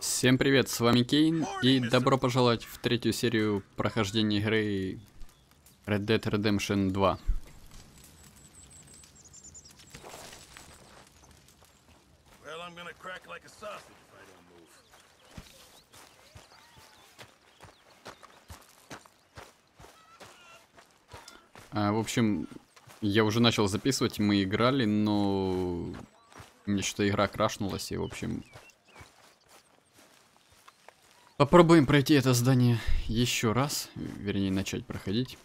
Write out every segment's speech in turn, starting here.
Всем привет, с вами Кейн, и добро пожаловать в третью серию прохождения игры Red Dead Redemption 2. Well, I'm gonna crack like a sausage if I don't move. А, в общем, я уже начал записывать, мы играли, но мне что-то игра крашнулась, и, в общем... Попробуем пройти это здание еще раз, вернее, начать проходить.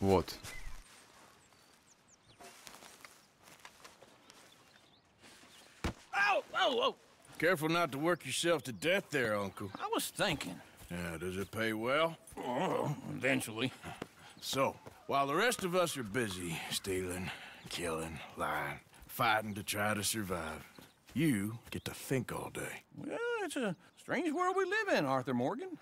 Вот. Ow! Oh, oh! Careful not to work yourself to death there, Uncle. I was thinking. Yeah, does it pay well? Oh, eventually. So, while the rest of us are busy stealing, killing, lying, fighting to try to survive, you get to think all day. Well, it's a strange world we live in, Arthur Morgan.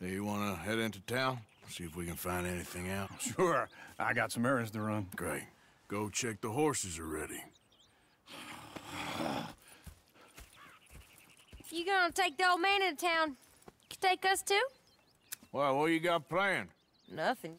Do you want to head into town? See if we can find anything out? Sure, I got some errands to run. Great. Go check the horses are ready. You gonna take the old man into town? You take us too? Well, what you got planned? Nothing.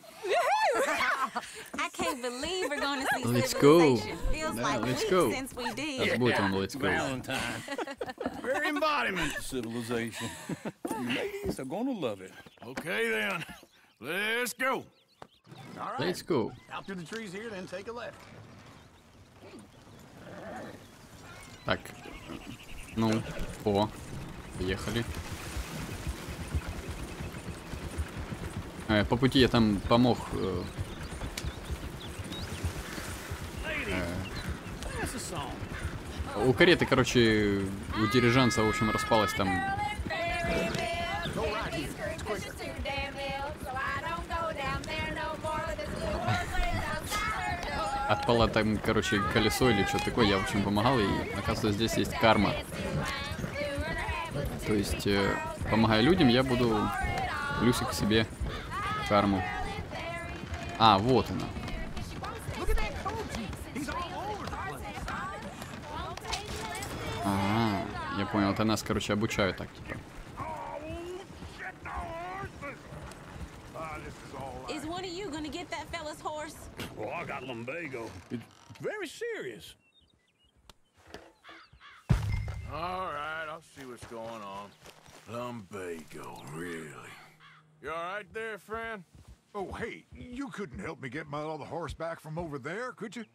I can't believe we're going to see Let's go. civilization. Feels Yeah, like let's weeks go. since we did. Das будет он, let's go. Valentine. Very embodiment of civilization. you ladies are gonna love it. Okay then. Let's go. All right. Let's go. Out through the trees here, then take a left. Так, ну, о, поехали. Э, по пути я там помог э, song. У кареты, короче, у дирижанца, в общем, распалась там. Отпало там, короче, колесо или что такое. Я, в общем, помогал, и оказывается, здесь есть карма. То есть, э, помогая людям, я буду плюсик себе карму. А, вот она. А, я понял, это нас, короче, обучают так, типа. Very serious. All right, I'll see what's going on. Lumbago, really? You all right there, friend? Oh, hey, you couldn't help me get my other horse back from over there, could you?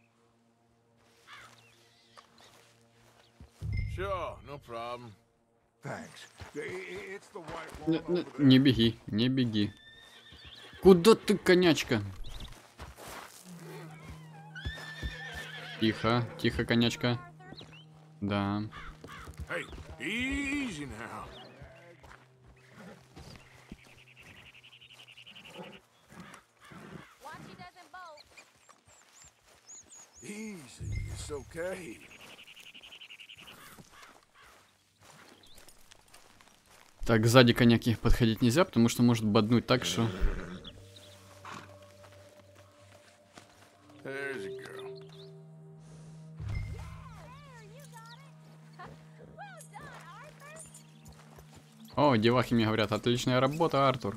Sure, no problem. Thanks. It's the white one. Не беги, не беги. Куда ты, конячка? Тихо, тихо, конячка. Да. Hey, easy now. Easy, it's okay. Так, сзади коняки подходить нельзя, потому что может боднуть так, что... О, девахи мне говорят, отличная работа, Артур.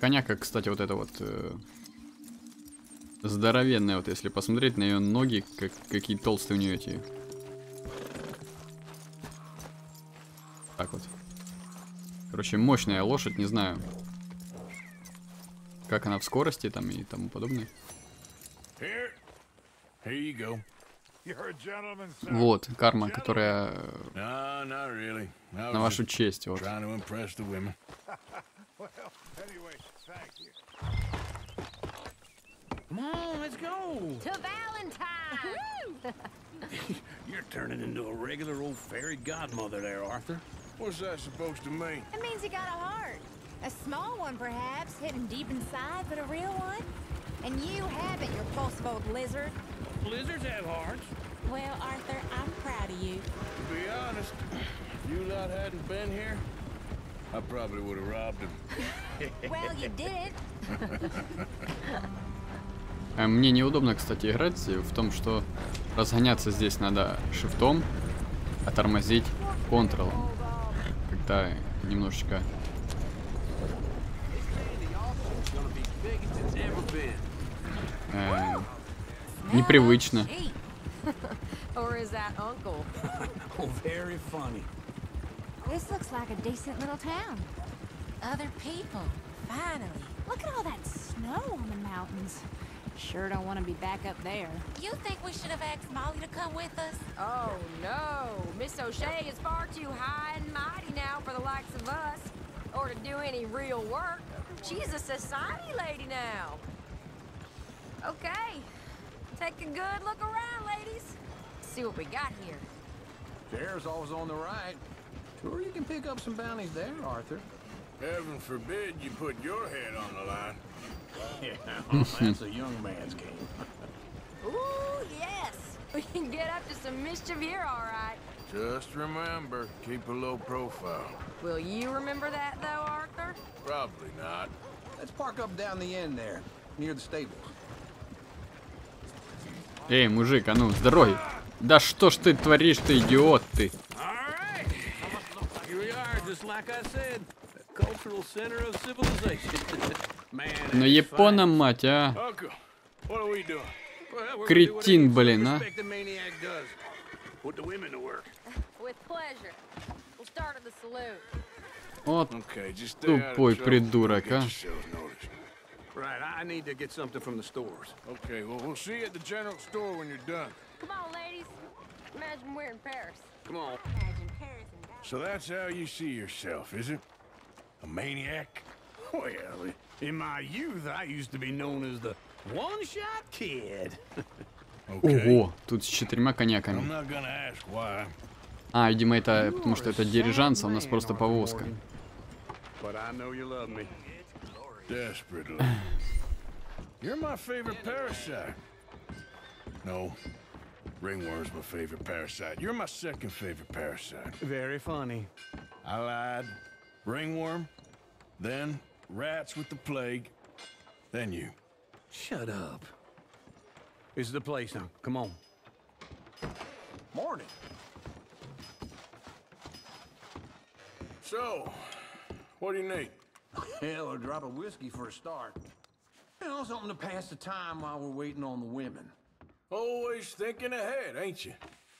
Коняка, кстати, вот это вот э, здоровенная, вот если посмотреть на ее ноги, как, какие толстые у нее эти. Так вот. Короче, мощная лошадь, не знаю, как она в скорости там и тому подобное. Вот, карма, которая на вашу честь, вот. trying to impress the women. Well, anyway, thank you. Come on, let's go. To Valentine! You're turning into a regular old fairy godmother there, Arthur. What's that supposed to mean? It means you got a heart. A small one, perhaps, hidden deep inside, but a real one. And you haven't, you repulsive old lizard. Lizards have hearts. Well, Arthur, I'm proud of you. To be honest, if you lot hadn't been here, I probably would have robbed him. Well, you did. А Мне неудобно, кстати, играть в том, что разгоняться здесь надо шифтом, а тормозить контролом. Когда немножечко... Э, непривычно. Gee. or is that Uncle? Oh, very funny. This looks like a decent little town. Other people, finally. Look at all that snow on the mountains. Sure don't want to be back up there. You think we should have asked Molly to come with us? Oh no, Miss O'Shea is far too high and mighty now for the likes of us, or to do any real work. She's a society lady now. Okay, take a good look around, ladies. See what we got here. Chair's always on the right. Sure, you can pick up some bounties there, Arthur. Heaven forbid you put your head on the line. Yeah, that's a young man's game. Ooh, yes. We can get up to some mischief here, all right. Just remember, keep a low profile. Will you remember that, though, Arthur? Probably not. Let's park up down the end there, near the stables. Эй, мужик, а ну, с дороги. Да что ж ты творишь, ты идиот ты. That's Япона, мать, а. Кретин, блин, а. Вот Тупой придурок, а. Right, I need to get something from the stores. Okay, well, we'll see you at the general store when you're done. Come on, ladies. Imagine we're in Paris. Come on. So that's how you see yourself, is it? A maniac? Well, in my youth, I used to be known as the one-shot kid. Ого, тут с четырьмя коньяками. not gonna ask why. А, видимо, это потому что это дирижанс, а у нас просто повозка. You're my favorite parasite. No. Ringworm's my favorite parasite. You're my second favorite parasite. Very funny. I lied. Ringworm, then rats with the plague, then you. Shut up. This is the place now. Come on. Morning. So, what do you need? Hell, a drop of whiskey for a start. You know, something to pass the time while we're waiting on the women. Always thinking ahead, ain't you?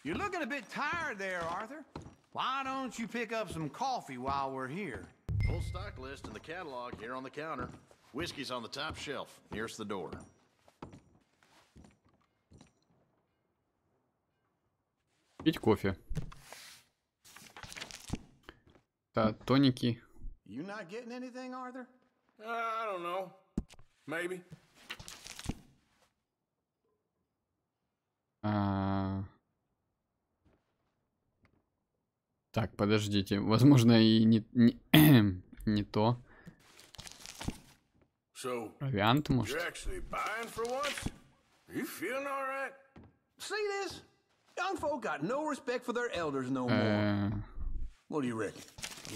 You're looking a bit tired there, Arthur. Why don't you pick up some coffee while we're here? Full stock list in the catalog here on the counter. Whiskey's on the top shelf, nearest the door. Пить кофе. Да, тоники. You not getting anything, Arthur? Uh, I don't know. Maybe. А. Так, подождите. Возможно, и не, не, не то. Провиант, может? See this? Young folk got no respect for their elders no more. Э, What do you reckon?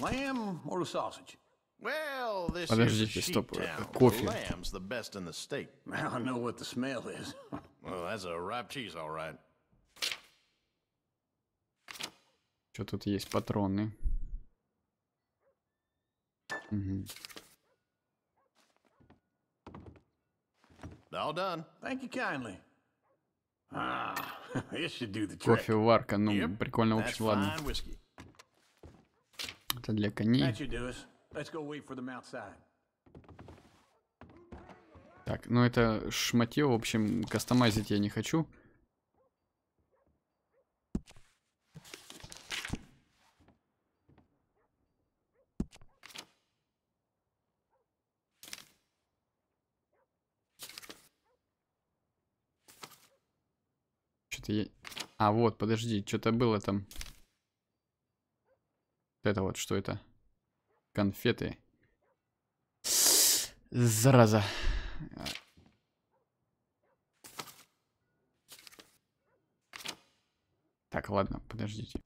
Lamb or the sausage? Well, this Подождите, is a стоп, sheep э, town. кофе. Lamb's the best in the state. I know what the smell is. Well, that's a ripe cheese, all right. Что тут есть? Патроны. Мгм. All done. Thank you kindly. Ah, this should do the trick. Кофеварка, ну, Yep, прикольно, в That's общем, ладно. fine whiskey. Это для коней. That should do us. Let's go wait for them outside. Так, ну это шматье, в общем, кастомайзить я не хочу. Что-то я... А, вот, подожди, что-то было там. Это вот, что это? Конфеты. Зараза. Так, ладно, подождите.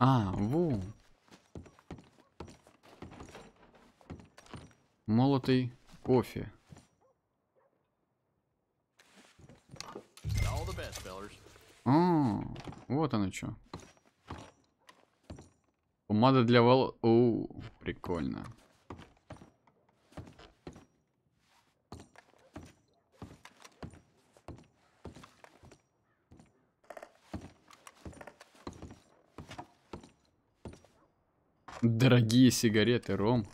А, во. Молотый кофе. Вот оно что. Помада для волос. О, прикольно. Дорогие сигареты, Ром.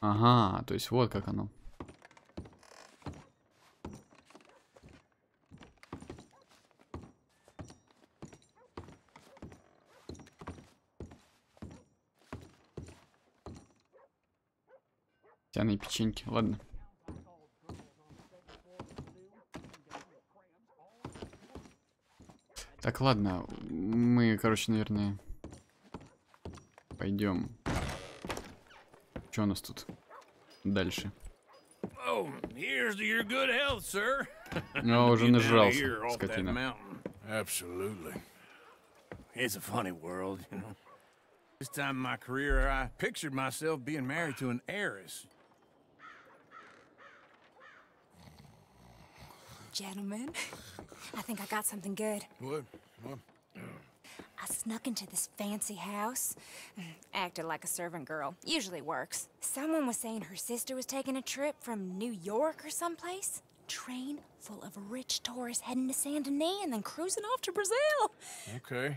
Ага, то есть вот как оно. Тяные печеньки, ладно. Так, ладно, мы, короче, наверное, пойдем. Что у нас тут дальше? Oh, health. Ну, уже нажрался, скотина. Absolutely. It's a funny world, you know. This time in my career, I pictured myself being married to an heiress. Gentlemen, I think I got something good. What? What? I snuck into this fancy house, mm, acted like a servant girl. Usually works. Someone was saying her sister was taking a trip from New York or someplace. Train full of rich tourists heading to Saint Denis and then cruising off to Brazil. Okay.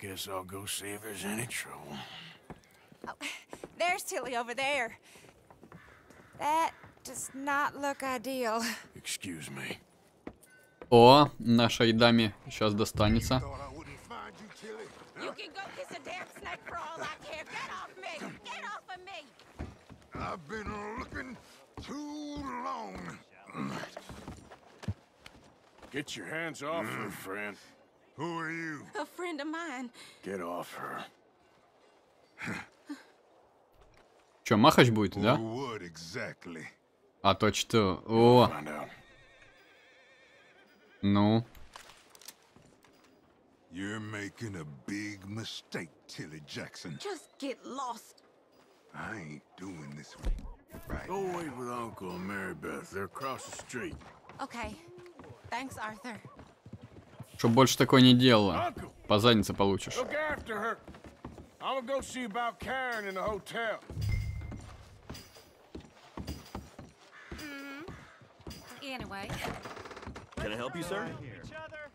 I guess I'll go see if there's any trouble. There's Tilly over there. That does not look ideal. Excuse me. О, нашей даме сейчас достанется. Thought I wouldn't find you, Tilly. You can go kiss a damn snake for all I care. Get off me! Get off of me! I've been looking too long. Get your hands off her, friend. Who are you? A friend of mine. Get off her. Че, махач будет, Or да? what exactly? А то что? О, Find out. ну. You're making a big mistake, Tilly Jackson. Just get lost. I ain't doing this with you. Right. Go wait with Uncle and Mary Beth. They're across the street. Okay. Thanks, Arthur. Чтоб больше такое не делала. Uncle, По заднице получишь. look after her. I'm gonna go see about Karen in the hotel. Anyway. Can I help you, sir? each other.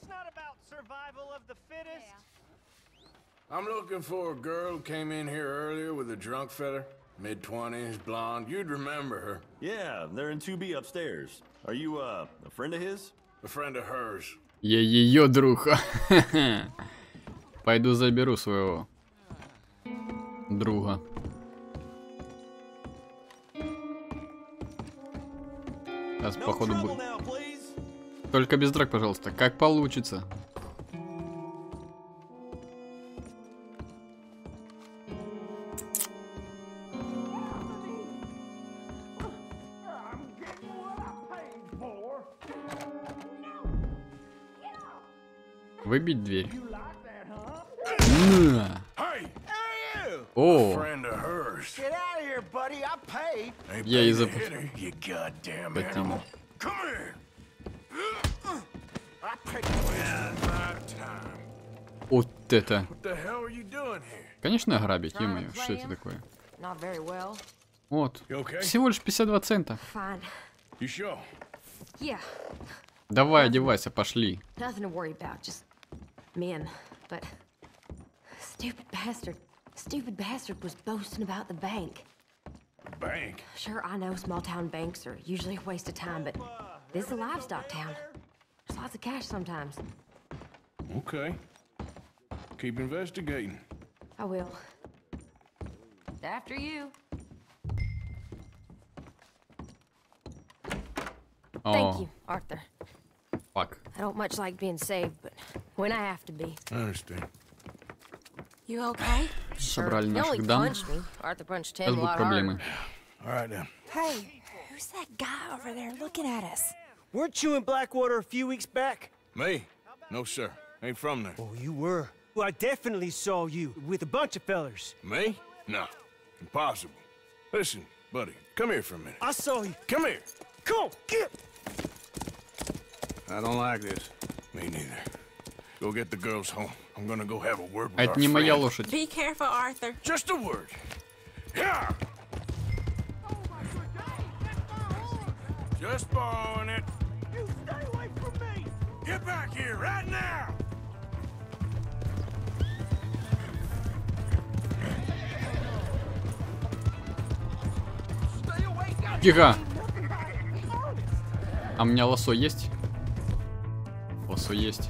It's not about survival of the fittest. I'm looking for a girl who came in here earlier with a drunk fella. Mid 20s, blonde. You'd remember her. Yeah, they're in 2B upstairs. Are you, uh, a friend of his? Я ее друг. Пойду заберу своего друга. Сейчас, походу, будет. Только без драк, пожалуйста. Как получится. Animal. Come here. I picked Yeah, about time. Вот это. Конечно, грабить, Trying to ё-моё, play что это такое? Вот. Всего лишь 52 цента. Давай, одевайся, пошли. but stupid bastard, stupid bastard was boasting about the bank. Bank? Sure, I know small town banks are usually a waste of time, but this is a livestock town. There's lots of cash sometimes. Okay. Keep investigating. I will. After you. Oh. Thank you, Arthur. Fuck. I don't much like being saved, but when I have to be. I understand. You okay? Собрали He only наших дам. punched me. Arthur punched Сейчас him a будут lot проблемы. harder. All right then. Hey, who's that guy over there looking at us? Weren't you in Blackwater a few weeks back? Me? No, sir. Ain't from there. Oh, you were. Well, I definitely saw you with a bunch of fellers. Me? No. Impossible. Listen, buddy, come here for a minute. I saw you. Come here. Come on, get. I don't like this. Me neither. Go get the girls home. I'm gonna go have a word with А our это не моя лошадь. Be careful, Arthur. Just a word. Yeah. Just borrowing it. You stay away from me. Get back here right now. Тихо! А у меня лосо есть? Лосо есть.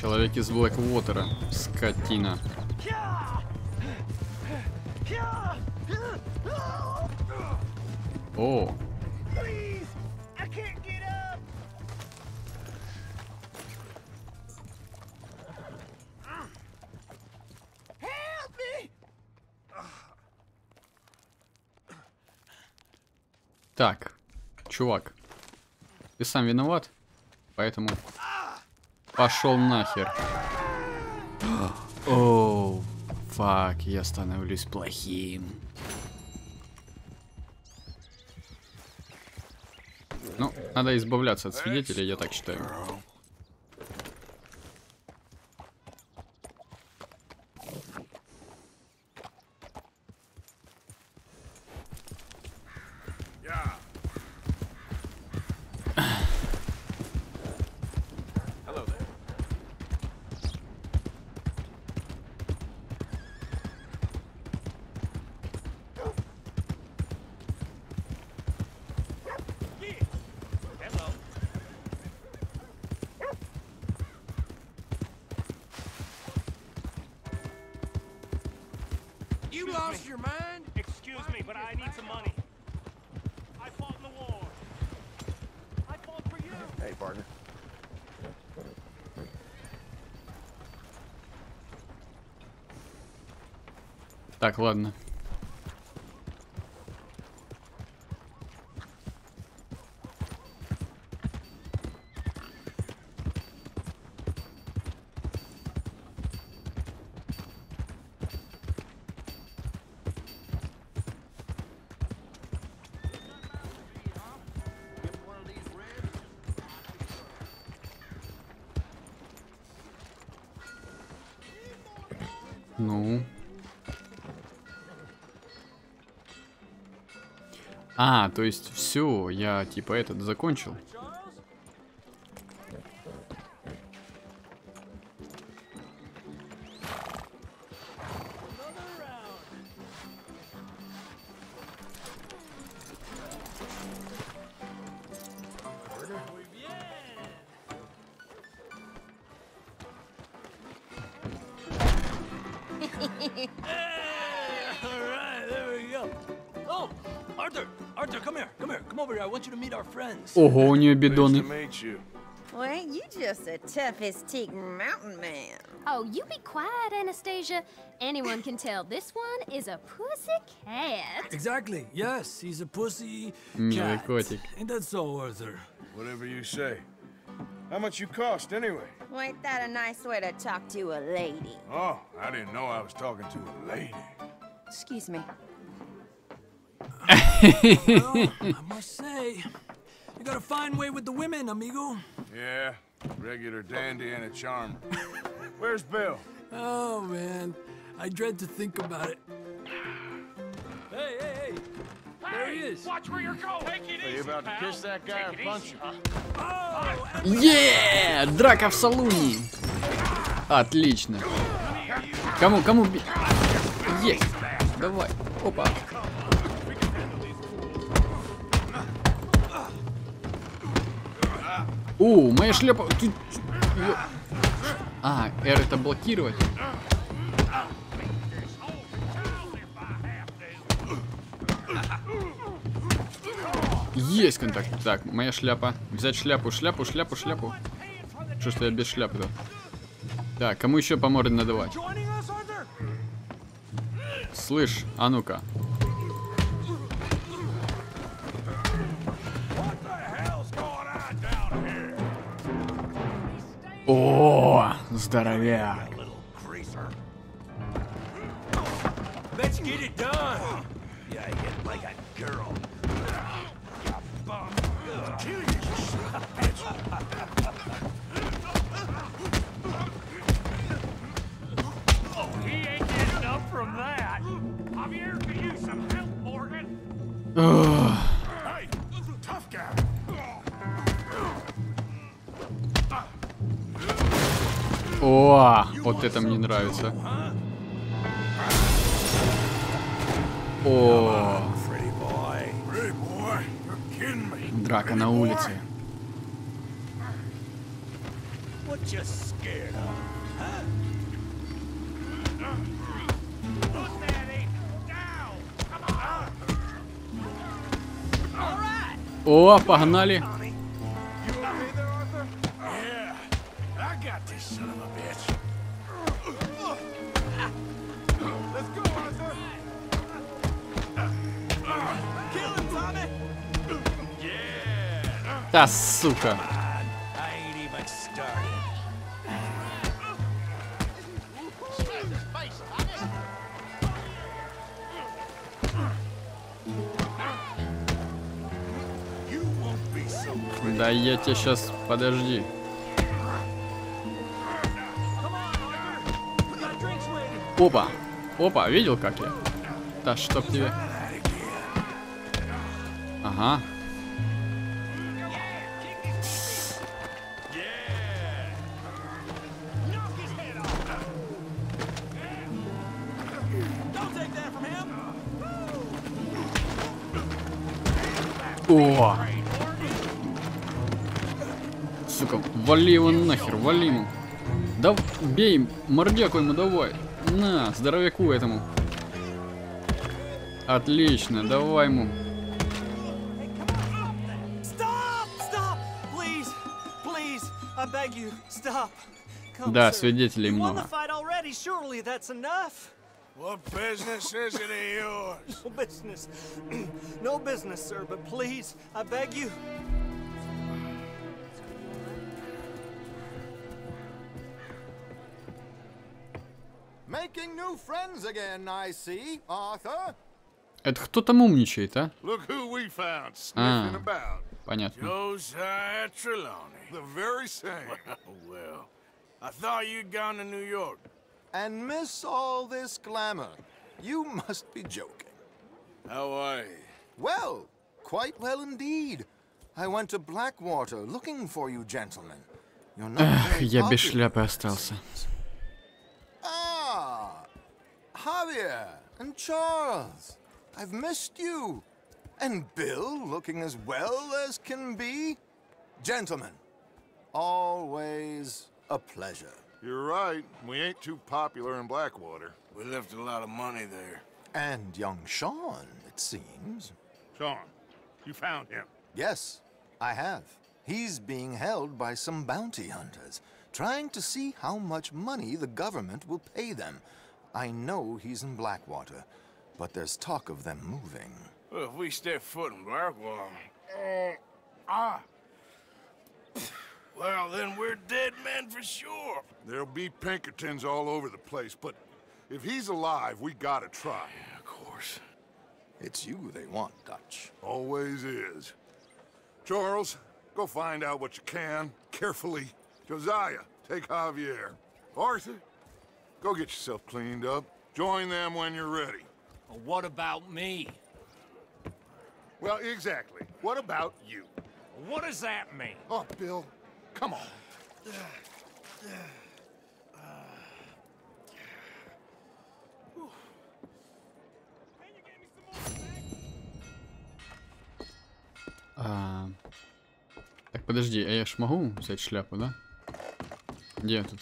Человек из Блэквотера. Скотина. О, так. Чувак. Ты сам виноват. Поэтому... Пошел нахер. О, фак, я становлюсь плохим. Ну, надо избавляться от свидетелей, я так считаю. Yeah. Hello there. Hello. You lost your mind? Excuse me, but I need some money. I fought in the war. I fought for you. Hey, partner. Так, ладно. А, то есть все, я типа этот закончил. Ого, у нее Nice to бидоны. meet you. Well, ain't you just the toughest teak mountain man? Oh, you be quiet, Anastasia. Anyone can tell this one is a pussy cat. Exactly. Yes, he's a pussy Милый cat. котик. Ain't that so, Arthur? Whatever you say. How much you cost anyway? Well, ain't that a nice way to talk to a lady? Oh, I didn't know I was talking to a lady. Excuse me. well, I must say, you got a fine way with the women, amigo. Yeah, Regular dandy and a charmer. Where's Bill? Oh, man. I dread to think about it. Hey, hey, hey! There he is! Watch where you're going! Take it Are you about to kiss that guy or punch him? Е, драка в салуне. Отлично. Кому, кому би- Есть. Давай. Опа. О, моя шляпа. А, R это блокировать. Есть контакт. Так, моя шляпа. Взять шляпу, шляпу, шляпу, шляпу. Что, что я без шляпы-то? Так, кому еще по морде надавать? Слышь, а ну-ка. О, здоровяк. Let's get it done! Yeah, hit like a girl. О, вот это мне нравится. О, драка на улице. What you be so Да я тебя сейчас... Подожди. Опа. Опа, видел как я? Да чтоб тебе. Ага. О! Сука, вали его нахер, вали ему. Да бей, мордяку ему давай. На, здоровяку этому. Отлично, давай ему. Да, свидетелей много. fight already. Surely that's enough. What business is it of yours? No business. no business, sir, but please, I beg you. Making new friends again, I see, Arthur. Это кто там умничает, а? Look who we found А, sniffing about. понятно. Josiah Trelawney. The very same. well, I thought you'd gone to New York. And miss all this glamour. You must be joking. How are you? Well, quite well indeed. I went to Blackwater looking for you gentlemen. You're not Эх, very я без popular. шляпы остался. Ah, Javier and Charles. I've missed you. And Bill looking as well as can be. Gentlemen, always a pleasure. You're right. We ain't too popular in Blackwater. We left a lot of money there. And young Sean, it seems. Sean, you found him. Yes, I have. He's being held by some bounty hunters, trying to see how much money the government will pay them. I know he's in Blackwater, but there's talk of them moving. Well, if we step foot in Blackwater... Uh, ah. Well, then we're dead men for sure. There'll be Pinkertons all over the place, but if he's alive, we gotta try. Yeah, of course. It's you they want, Dutch. Always is. Charles, go find out what you can, carefully, Josiah, take Javier. Arthur, go get yourself cleaned up. Join them when you're ready. Well, what about me? Well, exactly. What about you? What does that mean? Oh, Bill, come on. А, Так, подожди, а я ж могу взять шляпу, да? Где тут?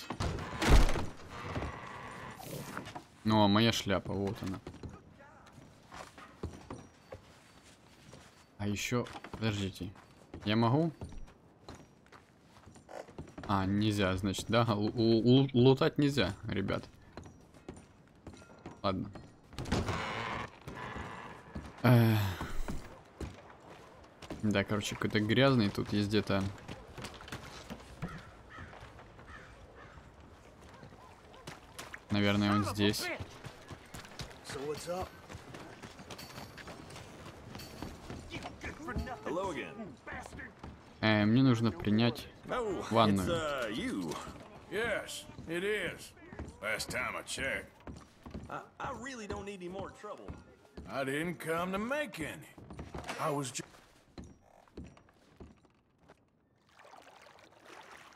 Ну, а моя шляпа, вот она. А еще, подождите, я могу? А, нельзя, значит, да? Л- лутать нельзя, ребят. Ладно. Эх. Да, короче, какой-то грязный. Тут есть где-то... Наверное, он здесь. Hello again. Э, мне нужно принять ванную. Uh, you. Yes, it is. Last time I checked. I, I really don't need any more trouble. I didn't come to make any. I was just...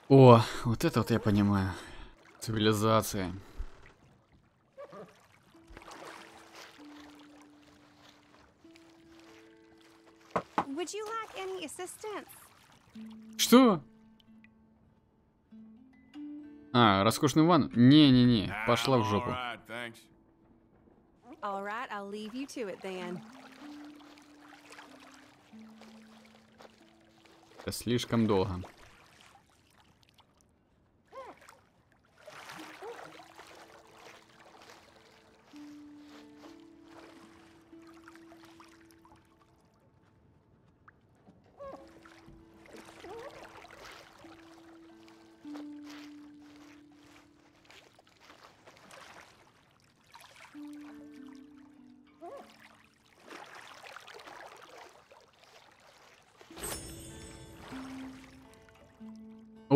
О, вот это вот я понимаю. Цивилизация. Would you like any assistance? Что? А, роскошный ванну? Не-не-не, пошла в жопу. Это слишком долго.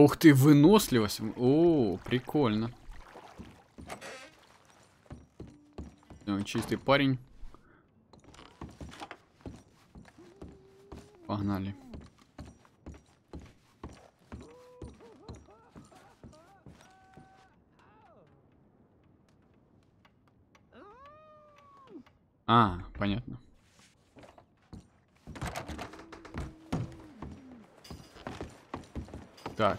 Ух ты, выносливость. О, прикольно. Чистый парень. Погнали. А, понятно. Так.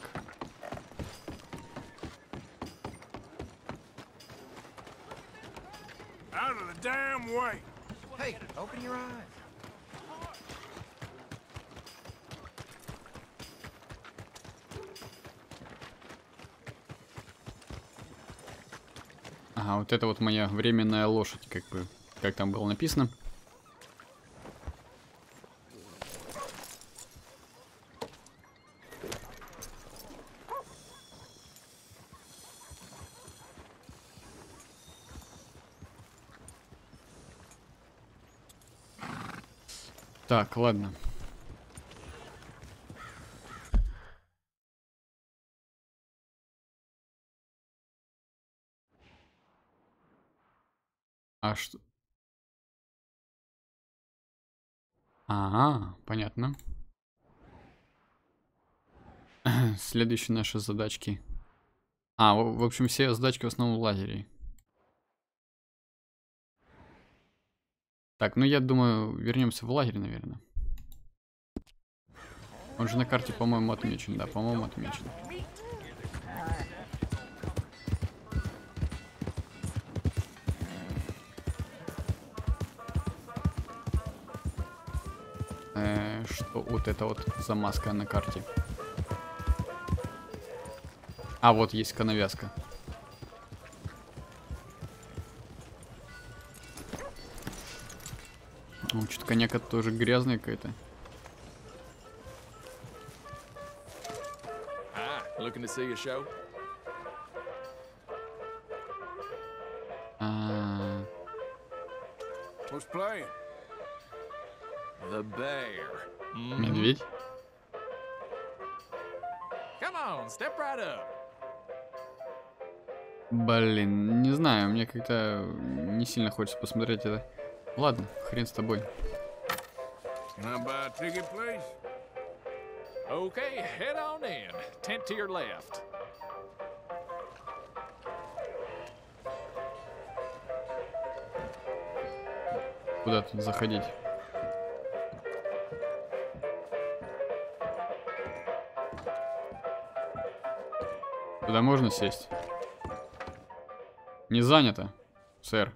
Out of the damn way. Hey, open your eyes. Ага, вот это вот моя временная лошадь, как бы, как там было написано. Так, ладно что? Ага, понятно. Следующие наши задачки. А, в, общем, все задачки в основном в лагере. Так, ну я думаю, вернемся в лагерь, наверное. Он же на карте, по-моему, отмечен. Да, по-моему, отмечен. Э, что вот это вот за маска на карте? А, вот есть коновязка. Ну, что-то коняка тоже грязная какая-то. А? The Bear. медведь? Come on, step right up. Блин, не знаю, мне как-то не сильно хочется посмотреть это. Ладно, хрен с тобой. Okay, head on in. Tent to your left. Куда тут заходить? Туда можно сесть? Не занято, сэр.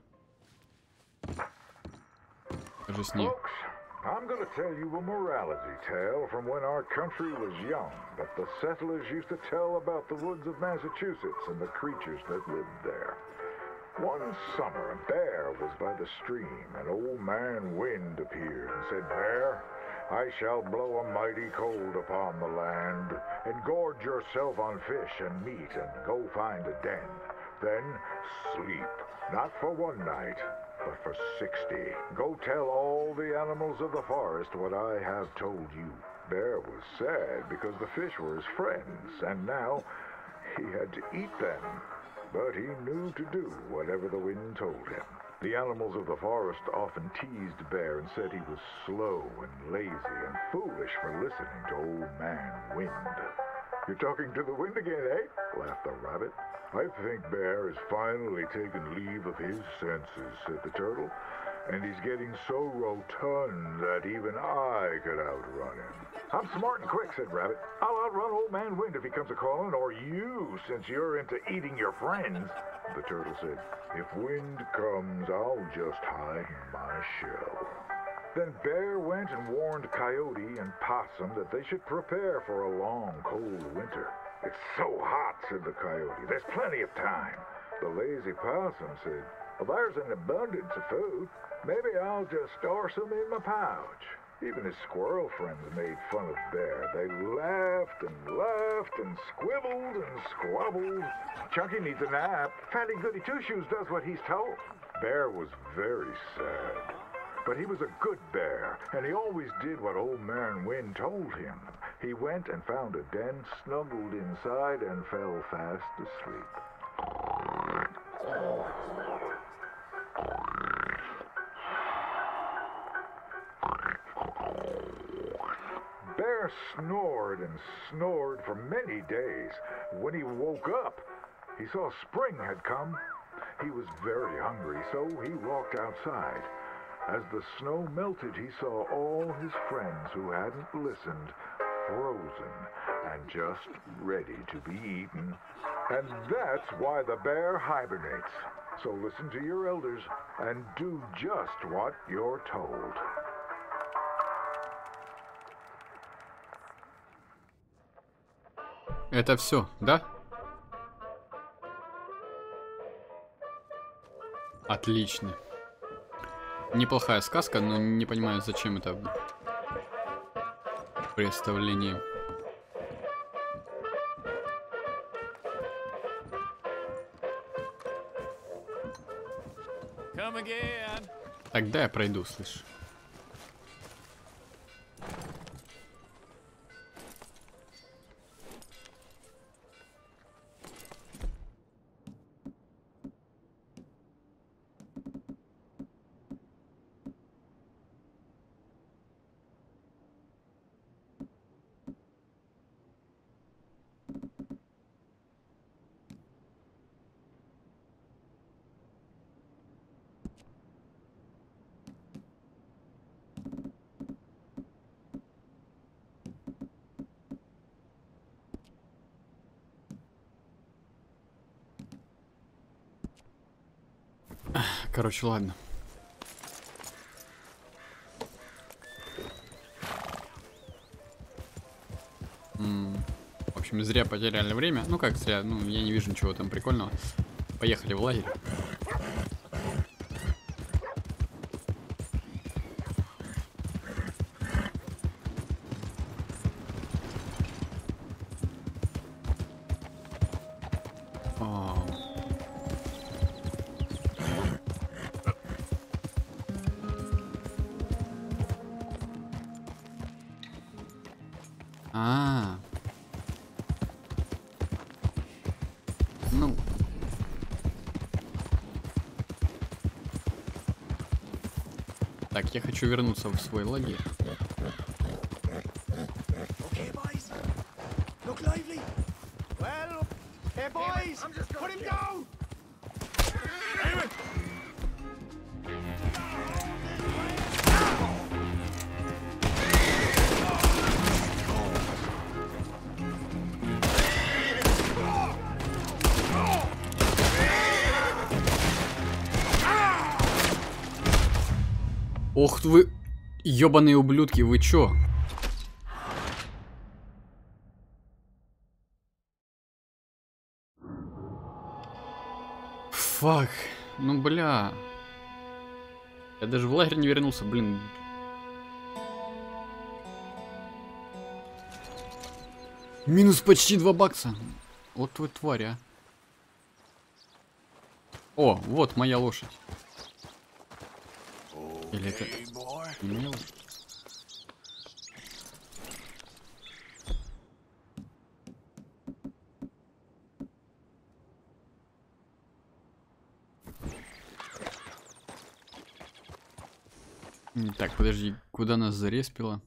Кажись, не. I'm going to tell you a morality tale from when our country was young that the settlers used to tell about the woods of Massachusetts and the creatures that lived there. One summer, a bear was by the stream, and old man Wind appeared and said, Bear, I shall blow a mighty cold upon the land, and gorge yourself on fish and meat, and go find a den. Then sleep, not for one night, but for sixty. Go tell all the animals of the forest what I have told you. Bear was sad because the fish were his friends, and now he had to eat them. But he knew to do whatever the wind told him. The animals of the forest often teased Bear and said he was slow and lazy and foolish for listening to Old Man Wind. You're talking to the wind again, eh? laughed the rabbit. I think Bear has finally taken leave of his senses, said the turtle. And he's getting so rotund that even I could outrun him. I'm smart and quick, said Rabbit. I'll outrun Old Man Wind if he comes a calling, or you, since you're into eating your friends. The turtle said, If wind comes, I'll just hide in my shell. Then Bear went and warned Coyote and Possum that they should prepare for a long, cold winter. It's so hot, said the Coyote. There's plenty of time. The lazy Possum said, well, there's an abundance of food. Maybe I'll just store some in my pouch. Even his squirrel friends made fun of Bear. They laughed and laughed and squibbled and squabbled. Chunky needs a nap. Fatty Goody Two Shoes does what he's told. Bear was very sad. But he was a good bear, and he always did what Old Man Wind told him. He went and found a den, snuggled inside, and fell fast asleep. Bear snored and snored for many days. When he woke up, he saw spring had come. He was very hungry, so he walked outside. As the snow melted, he saw all his friends who hadn't listened frozen and just ready to be eaten. And that's why the bear hibernates. So listen to your elders and do just what you're told. Это все, да? Отлично. Неплохая сказка, но не понимаю, зачем это представление. Тогда я пройду, слышь. Короче, ладно. М, В общем, зря потеряли время. Ну как зря, ну я не вижу ничего там прикольного. Поехали в лагерь. Так, я хочу вернуться в свой лагерь. Ёбаные ублюдки, вы чё? Фак, ну бля. Я даже в лагерь не вернулся, блин. Минус почти 2 бакса. Вот вы тварь, а. О, вот моя лошадь. Или это... М, Так, подожди, куда нас зареспило?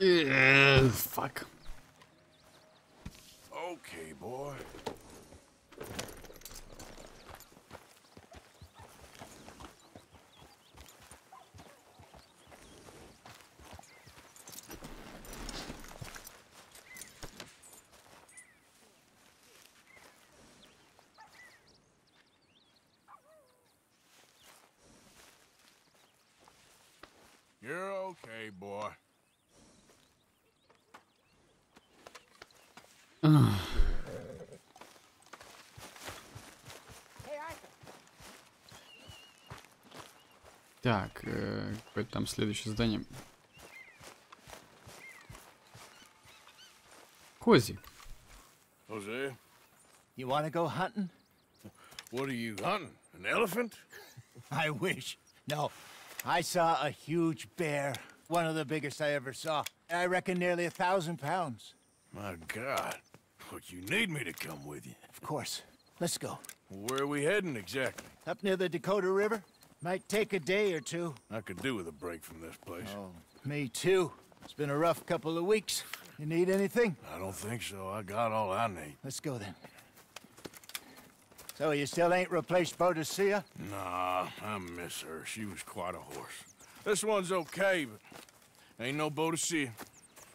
Ugh, fuck. Так, э, какое там следующее здание? Кози. Jose, You want to go hunting? what are you hunting? An elephant? I wish. No. I saw a huge bear. One of the biggest I ever saw. I reckon nearly a thousand pounds. My God. But you need me to come with you. Of course. Let's go. Where are we heading exactly? Up near the Dakota River. Might take a day or two. I could do with a break from this place. Oh, me too. It's been a rough couple of weeks. You need anything? I don't think so. I got all I need. Let's go then. So you still ain't replaced Boadicea? Nah, I miss her. She was quite a horse. This one's okay, but ain't no Boadicea.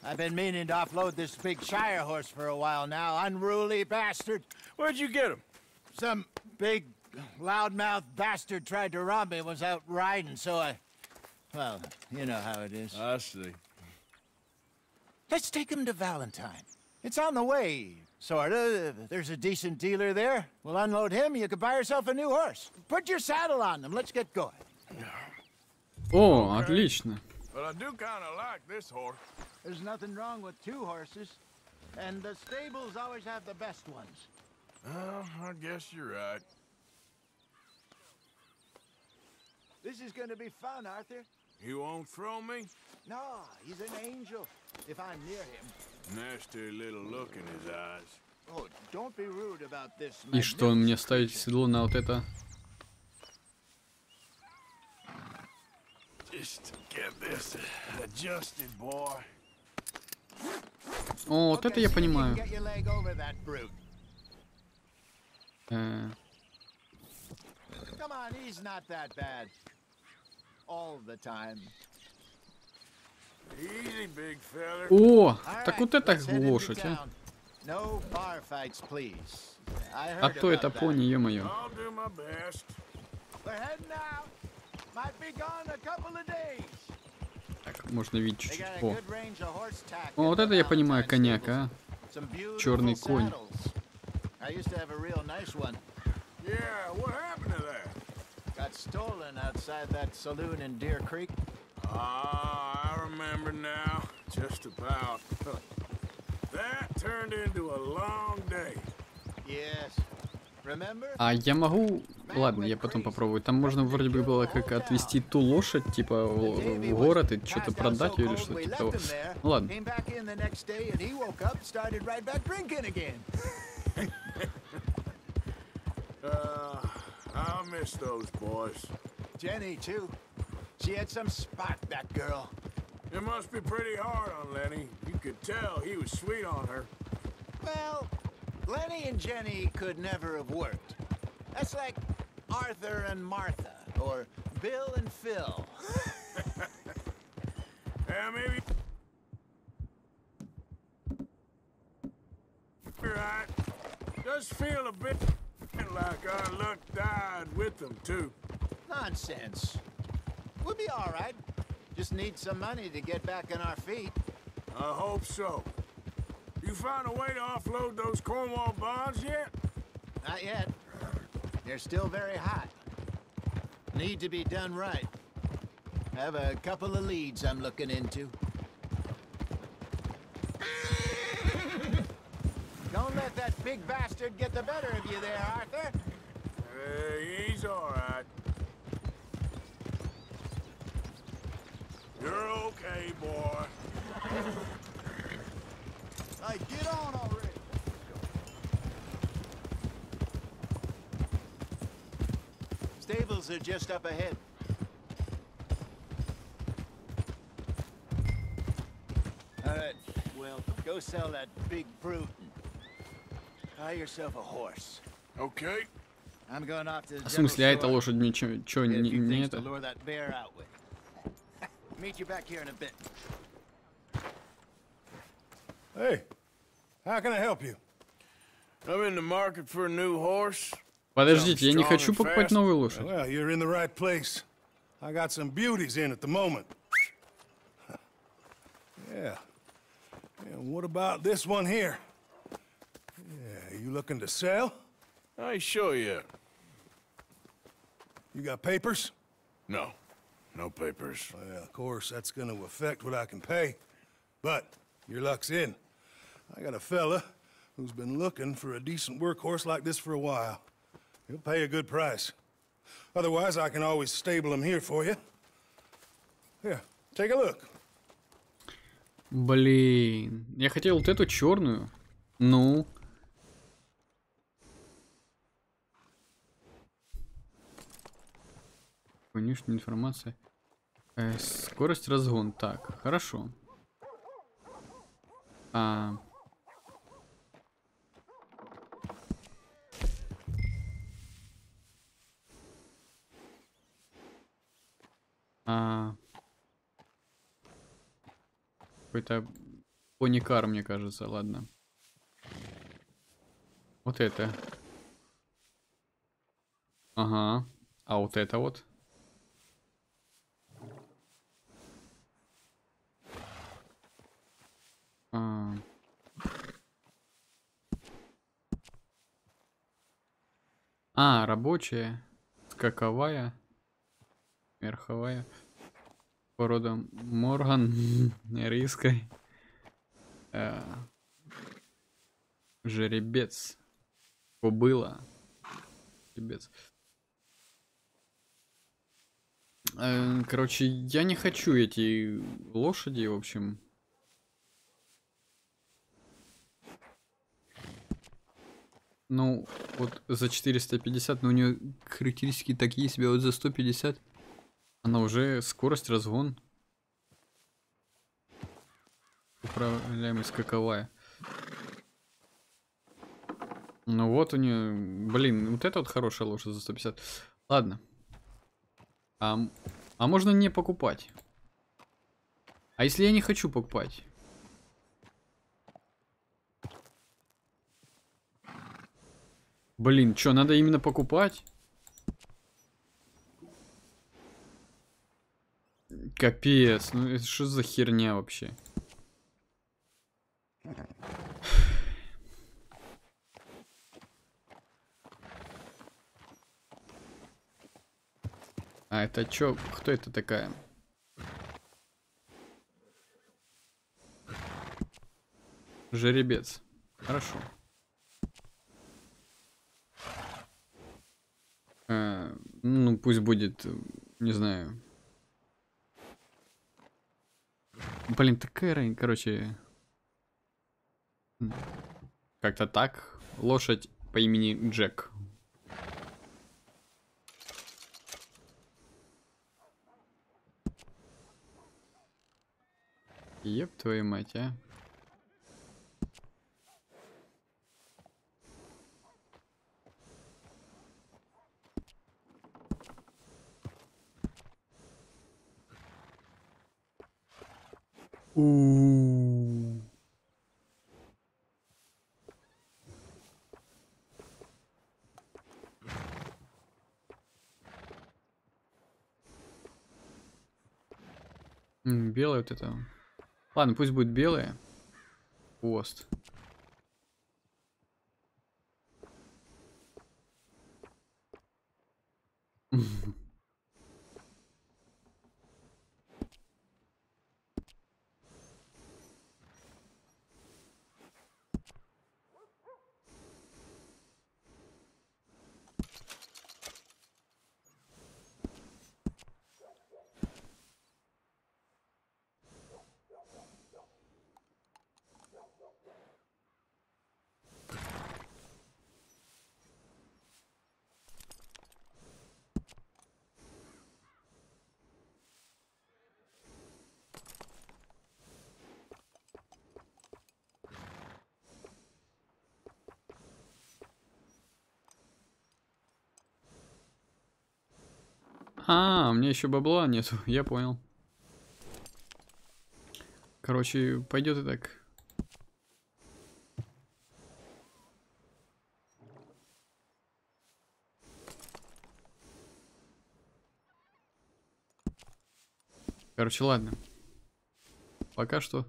I've been meaning to offload this big Shire horse for a while now. Unruly bastard. Where'd you get him? Some big, loudmouth bastard tried to rob me was out riding, so I... Well, you know how it is. I see. Let's take him to Valentine. It's on the way, sorta. There's a decent dealer there. We'll unload him, you can buy yourself a new horse. Put your saddle on them, let's get going. О, отлично. But I do kind of like this horse. There's nothing wrong with two horses. And the stables always have the best ones. Well, I guess you're right. This is gonna be fun, Arthur. You won't throw me? No, he's an angel, if I'm near him. Nasty little look in his eyes. Oh, don't be rude about this, И что, он мне ставит седло на вот это? О, вот это я понимаю. Э -э. О, так вот это лошадь, а. А то это пони, ё-моё. Так, можно видеть чуть-чуть. О, О, вот это я понимаю, stables. а. Черный конь. Yeah, what happened to that? Got stolen outside that saloon in Deer Creek. Ah, I remember now. Just about. That turned into a long day. Yes. Remember? А я могу... Ладно, я потом попробую. Там можно вроде бы было как отвезти ту лошадь, типа, в, в город и что-то продать ее или что-то типа того. Ну ладно. Uh, I'll miss those boys. Jenny, too. She had some spark, that girl. It must be pretty hard on Lenny. You could tell he was sweet on her. Well, Lenny and Jenny could never have worked. That's like Arthur and Martha, or Bill and Phil. Yeah, maybe. You're right. Does feel a bit like our luck died with them, too. Nonsense. We'll be all right. Just need some money to get back on our feet. I hope so. You found a way to offload those Cornwall bonds yet? Not yet. They're still very hot. Need to be done right. Have a couple of leads I'm looking into. Don't let that big bastard get the better of you there, Arthur. Hey, he's all right. You're okay, boy. Hey, get on already. Stables are just up ahead. All right, well, go sell that big brute В смысле, а store, лошадь мне чё, чё, не, не это? lure that bear out with. Meet you back here in a bit. Hey, how can I help you? I'm in the market for a new horse. Подождите, я не хочу покупать новую лошадь. Well, you're in the right place. I got some beauties in at the moment. Yeah. And what about this one here? Yeah, you looking to sell? I ain't sure yet. You got papers? No, no papers. Well, of course, that's going to affect what I can pay. But your luck's in. I got a fella who's been looking for a decent workhorse like this for a while. He'll pay a good price. Otherwise, I can always stable him here for you. Here, take a look. Блин, я хотел вот эту черную. Ну. Внешняя информация. Э, скорость разгон. Так, хорошо. А... А... Какой-то поникар, мне кажется, ладно. Вот это. Ага. А вот это вот. А. А, рабочая, скаковая, верховая, порода Морган, риской, э, жеребец, кобыла, жеребец. Э, Короче, я не хочу эти лошади, в общем. Ну, вот за 450, но у нее характеристики такие себе, вот за 150. Она уже скорость, разгон. Управляемость каковая. Ну вот у нее, блин, вот это вот хорошая лошадь за 150. Ладно. А, а можно не покупать? А если я не хочу покупать? Блин, что, надо именно покупать? Капец, ну это что за херня вообще? А это чё? Кто это такая? Жеребец. Хорошо. Э, ну, пусть будет, э, не знаю. Блин, такая короче. Как-то так. Лошадь по имени Джек. Еб твою мать, а. Белое вот это. Ладно, пусть будет белое. Хвост. А, у меня еще бабла нету, я понял. Короче, пойдет и так. Короче, ладно. Пока что.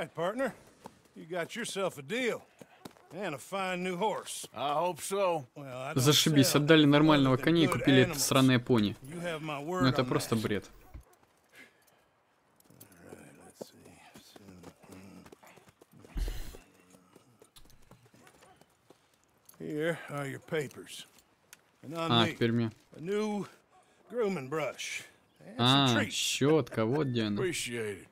Right, partner. You got yourself a deal. And a fine new horse. I hope so. Well, I don't Зашибись, отдали нормального коня и купили это сраное пони. Ну word это просто бред. Here are your papers. And on А, me, теперь мне. a new grooming brush. And some А, treats. щетка, вот где она. Appreciate it.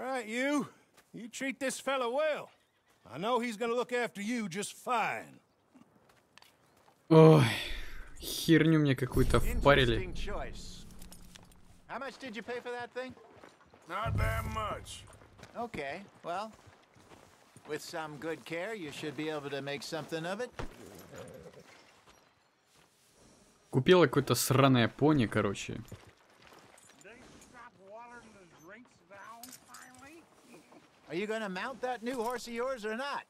All right, you. You treat this fella well. I know he's gonna look after you just fine. Ой, херню мне какую-то впарили. Interesting choice. How much did you pay for that thing? Not that much. Okay, well, with some good care, you should be able to make something of it. Купила какое-то сраное пони, короче. Are you gonna mount that new horse of yours or not?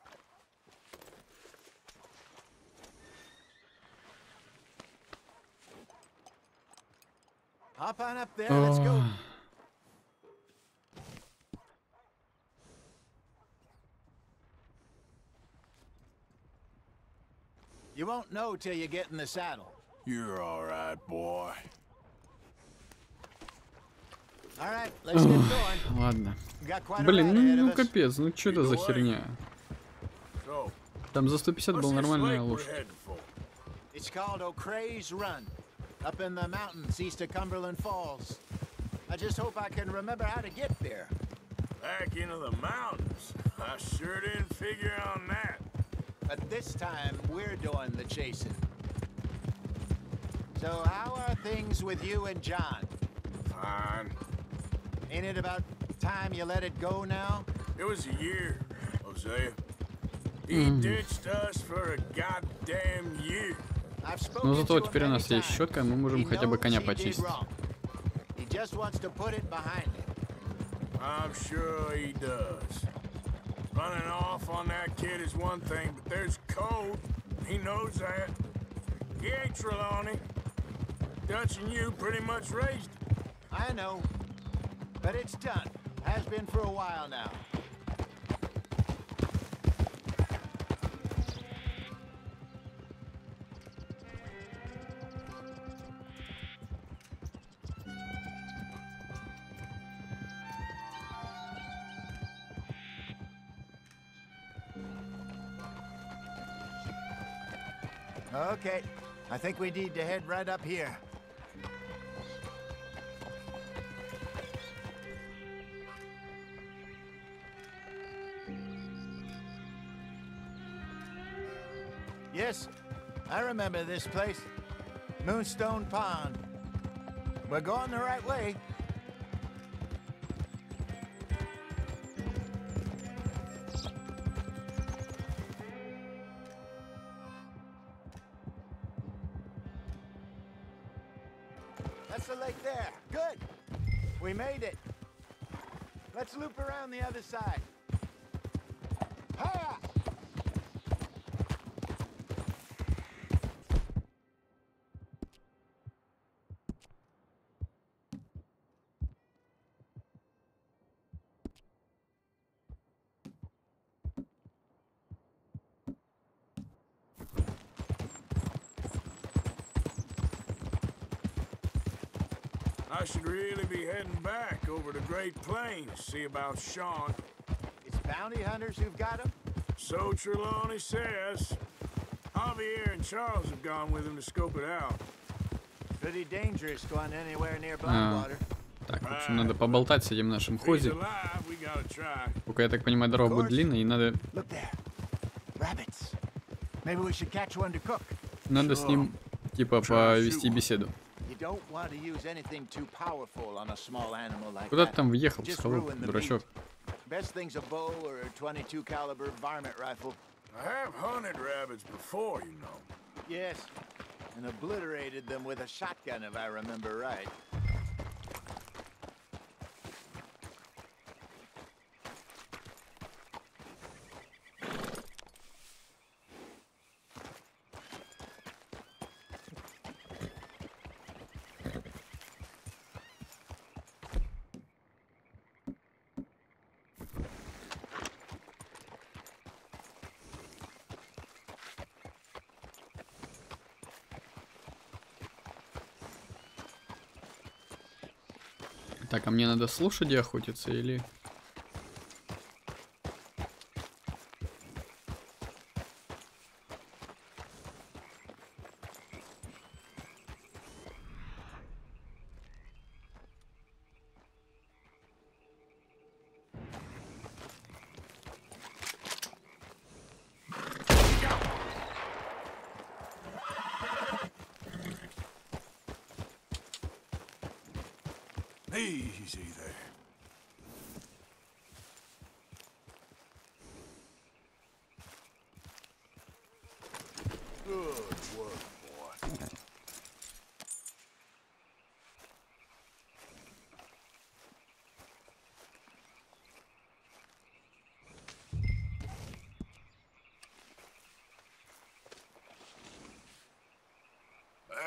Hop on up there, let's go. Uh. You won't know till you get in the saddle. You're all right, boy. All right, let's get going. Ладно. We got quite a Блин, ride ну, ahead ну of us. капец, ну что это за херня? So, Там за 150 what's был this нормальная lake we're лошадь. heading for? It's called O'Creagh's Run, up in the mountains east of Cumberland Falls. I just hope I can remember how to get there. Back into the mountains. I sure didn't figure on that. But this time, we're doing the chasing. So how are things with you and John? Fine. Ain't it about time you let it go now? It was a year, Hosea. He Мгм. ditched us for a goddamn year. I've spoken Но зато to him теперь у many нас есть times. щетка, мы можем He хотя бы knows коня he did почистить. wrong. He just wants to put it behind him. I'm sure he does. Running off on that kid is one thing, but there's code. He knows that. He ain't Trelawney. Dutch and you pretty much raised him. I know. But it's done. Has been for a while now. Okay. I think we need to head right up here. Yes, I remember this place. Moonstone Pond. We're going the right way. That's the lake there. Good. We made it. Let's loop around the other side. I should really be heading back over the Great Plains, see about Sean. It's bounty hunters who've got him? So Trelawney says. Javier and Charles have gone with him to scope it out. Pretty dangerous going anywhere near А, Blackwater. так, в общем, надо поболтать с этим нашим хози. Пока, я так понимаю, дорога будет длинная, и надо, to надо с ним, типа, повести беседу. You don't want to use anything too powerful on a small animal like Куда that. ты там въехал, Just психолог, ruin the дурачок? meat. Best thing's a bow or a 22 caliber varmint rifle. I have hunted rabbits before, you know. Yes. And obliterated them with a shotgun if I remember right. Так, а мне надо с лошади охотиться или... Easy there. Good work, boy.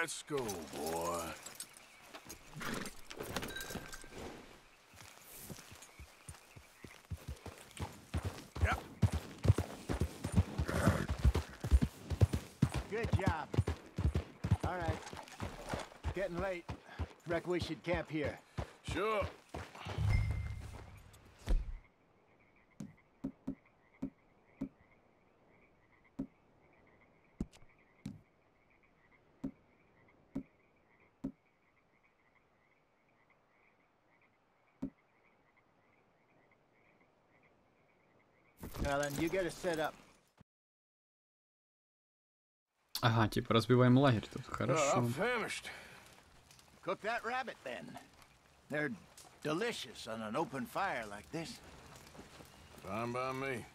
Let's go, boy. Good job. All right. Getting late. Reckon we should camp here. Sure. Alan, you get us set up. Ага, типа разбиваем лагерь тут. Well, Хорошо. I'm famished. Cook that rabbit then. They're delicious on an open fire like this. Fine by me.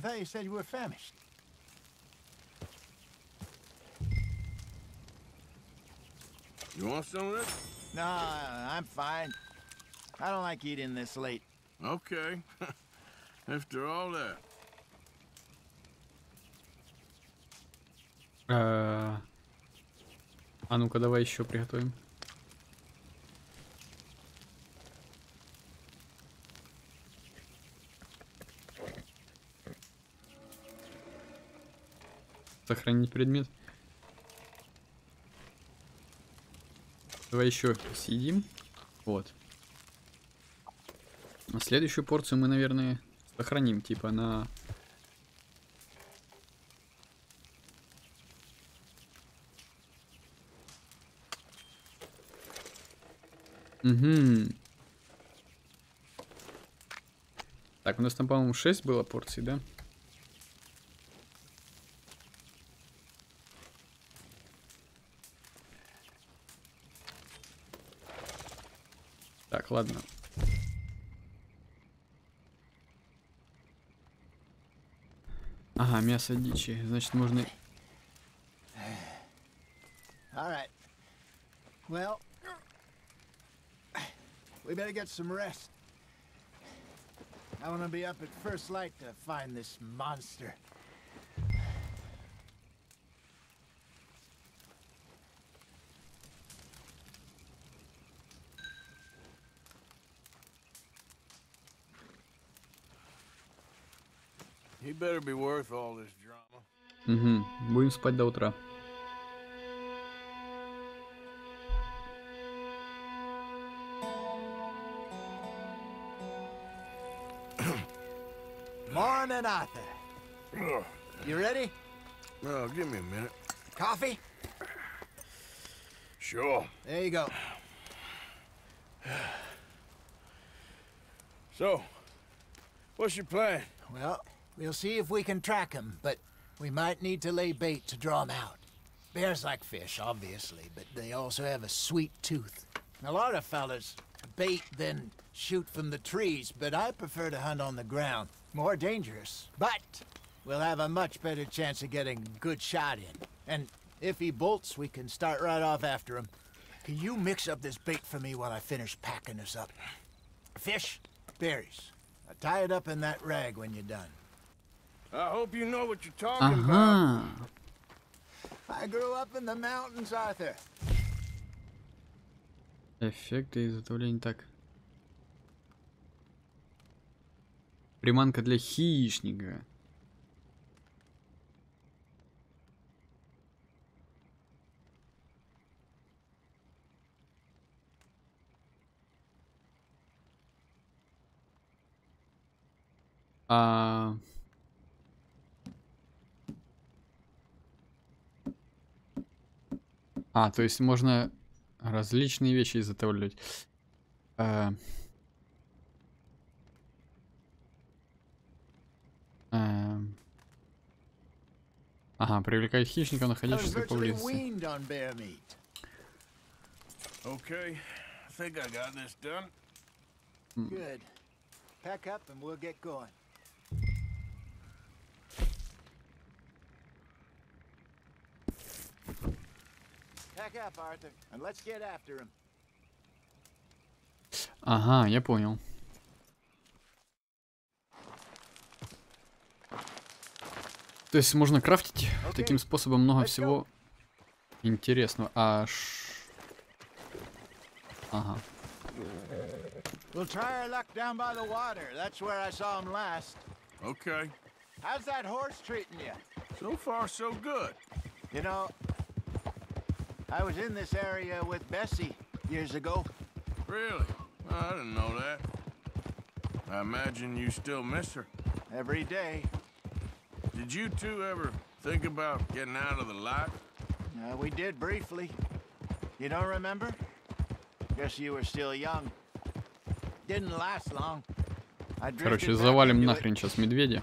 I thought you said you were famished. You want some of this? No, I'm fine. I don't like eating this late. Okay. After all that. э, А ну-ка, давай еще приготовим. Сохранить предмет. Давай еще съедим. Вот. А следующую порцию мы, наверное, сохраним, типа на... Угу. Так, у нас там, по-моему, 6 было порций, да? Так, ладно. Ага, мясо дичи. Значит, можно... All right. Well, we better get some rest. I want to be up at first light to find this monster. better be worth all this drama. Угу. Будем спать до утра. Morning, Arthur. Ugh. You ready? Well, give me a minute. Coffee? Sure. There you go. So, what's your plan? Well, we'll see if we can track him, but we might need to lay bait to draw him out. Bears like fish, obviously, but they also have a sweet tooth. A lot of fellas bait, then shoot from the trees, but I prefer to hunt on the ground. More dangerous, but we'll have a much better chance of getting a good shot in. And if he bolts, we can start right off after him. Can you mix up this bait for me while I finish packing this up? Fish, berries. Tie it up in that rag when you're done. Ага. I grew up in the mountains, Arthur. Эффекты изготовления. Так. Приманка для хищника. А... А, то есть можно различные вещи изготавливать. А... Эм. Ага, привлекать хищников, I was находящихся virtually поблизости. Okay, I think I got this done. Good. Pack up and we'll get going. Pack up, Arthur, and let's get after him. Ага, я понял. То есть можно крафтить таким способом много всего интересного. Аж. Ага. We'll try our luck down by the water. That's where I saw him last. Okay. How's that horse treating you? So far, so good. You know, I was in this area with Bessie years ago. Really? I didn't know that. I imagine you still miss her. Every day. Did you two ever think about getting out of the lot? Uh, we did briefly. You don't remember? Guess you were still young. Didn't last long. I Короче, drifted back завалим into it. нахрен сейчас медведя.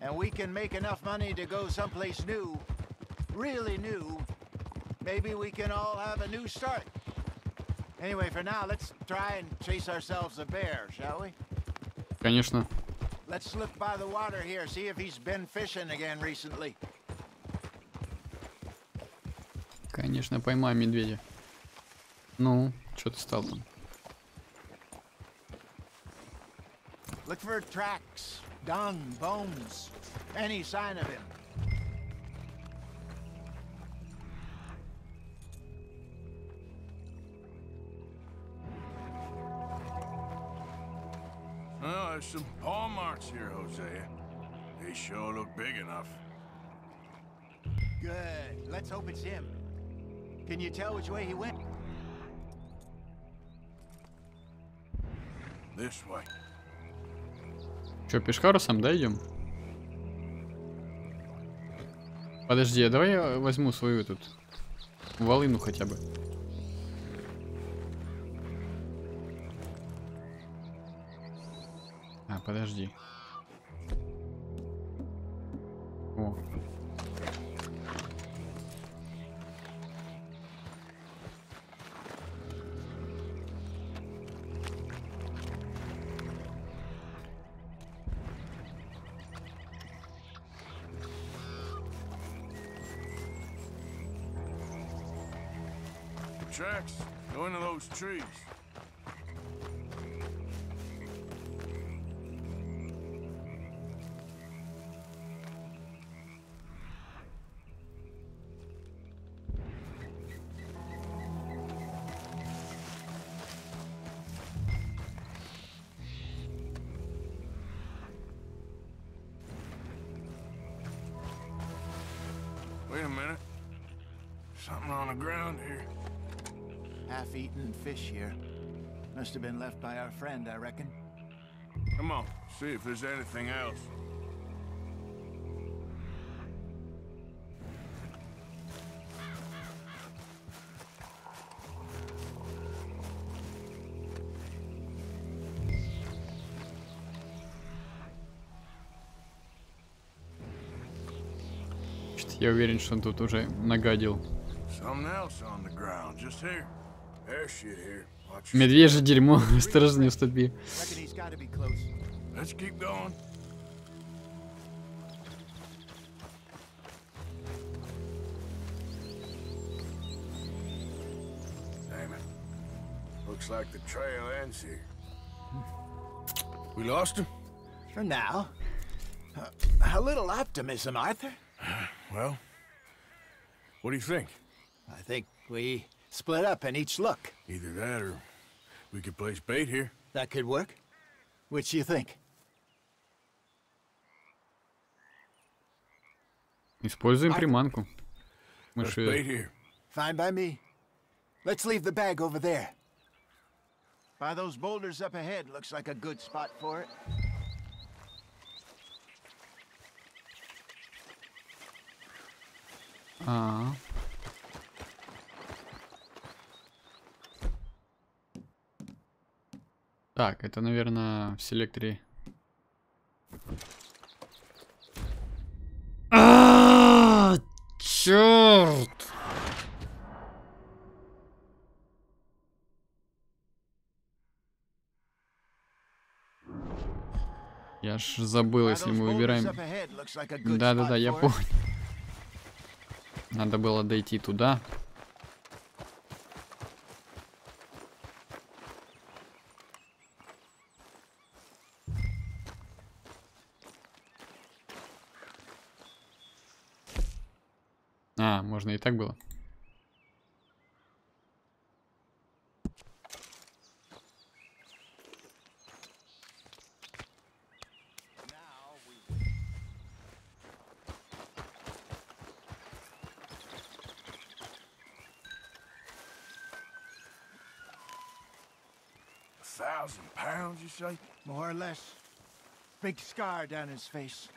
and we can make enough money to go someplace new, really new, maybe we can all have a new start. Anyway, for now, let's try and chase ourselves a bear, shall we? Конечно. Let's look by the water here, see if he's been fishing again recently. Конечно, поймаем медведя. Ну, что ты стал там? Look for tracks, dung, bones, any sign of him. Well, there's some paw marks here, Jose. They sure look big enough. Good. Let's hope it's him. Can you tell which way he went? This way. Че, пешкарусом, да, идем? Подожди, а давай я возьму свою тут волыну хотя бы. А, подожди. Must have been left by our friend, I reckon. Come on, see if there's anything else. Что-то я уверен, что он тут уже нагадил. Something else on the ground, just here. Медвежье дерьмо, осторожно, не уступи. Reckon he's got to be close. Let's keep going. Damn it. Looks like the trail ends here. We lost him? For now. A little optimism, Arthur. Well, what do you think? I think we split up and each look. Either that or we could place bait here. That could work. Which do you think? Используем приманку. Let's Мыши. bait here. Fine by me. Let's leave the bag over there. By those boulders up ahead, looks like a good spot for it. А. Так, это, наверное, в селекторе. А, черт! Я ж забыл, если мы выбираем. Да-да-да, я понял. Надо было дойти туда. можно и так было. A thousand pounds, you say? More or less. Big scar down his face.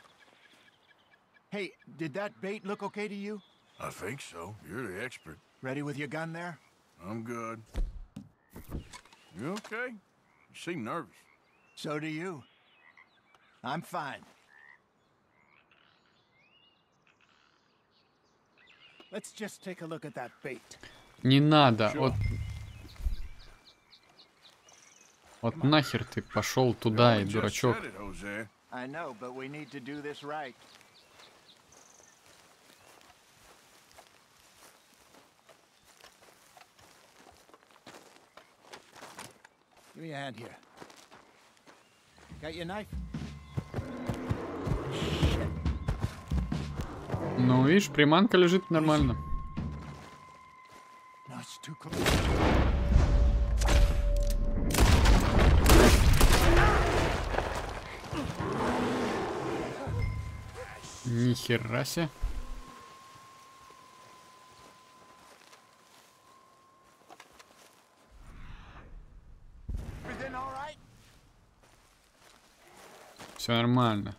Hey, did that bait look okay to you? I think so. You're the expert. Ready with your gun there? I'm good. You okay? You seem nervous. So do you. I'm fine. Let's just take a look at that bait. Не надо. Вот. Вот нахер ты пошел туда, и Just дурачок. said it, Jose. I know, but we need to do this right. Give me a hand here. Got your knife? Ну, видишь, приманка лежит нормально. Нихера себе. Все нормально.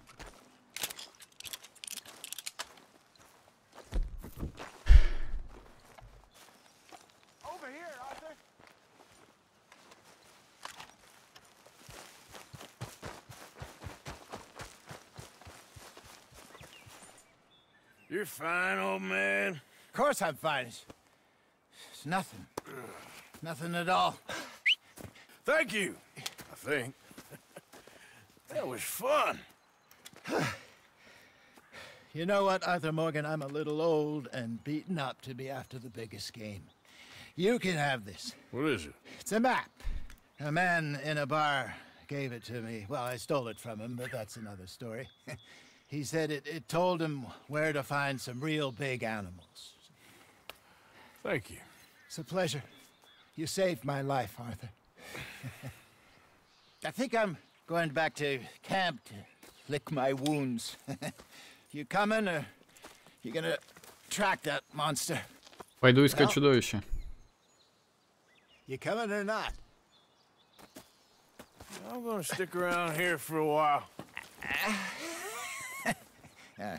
Over here, Arthur. You're fine, old man. Of course I'm fine. It's, it's nothing. Nothing at all. Thank you. I think. that was fun. You know what, Arthur Morgan? I'm a little old and beaten up to be after the biggest game. You can have this. What is it? It's a map. A man in a bar gave it to me. Well, I stole it from him, but that's another story. he said it, it told him where to find some real big animals. Thank you. It's a pleasure. You saved my life, Arthur. I think I'm going back to camp to lick my wounds. you coming, or you gonna track that monster? Пойду искать Well- чудовище. You coming or not? I'm gonna stick around here for a while. Uh,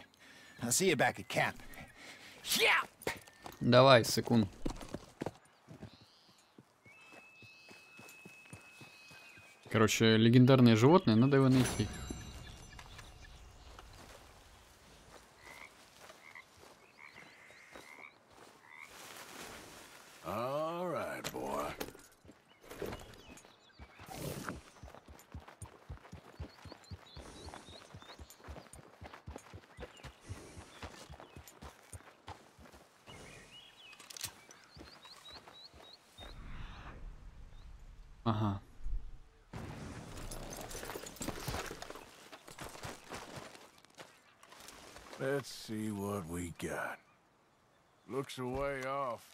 I'll see you back at camp. Yeah! Давай, секунд. Короче, легендарное животное, надо его найти. Ага. Let's see what we got. Looks a way off.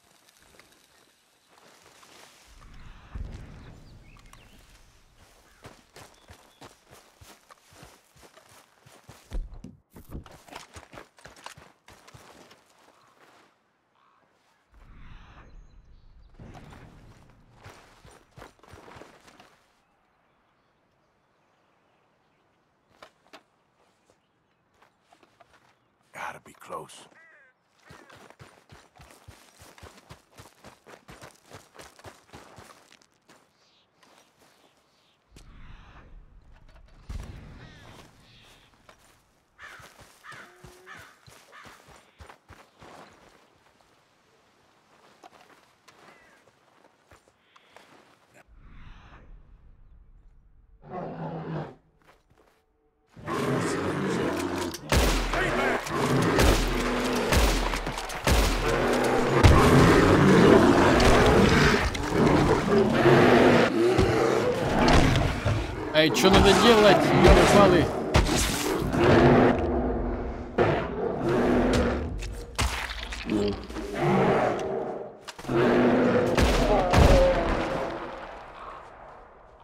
Эй, что надо делать? Ёлы-палы.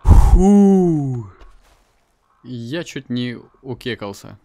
Фу. Я чуть не укекался.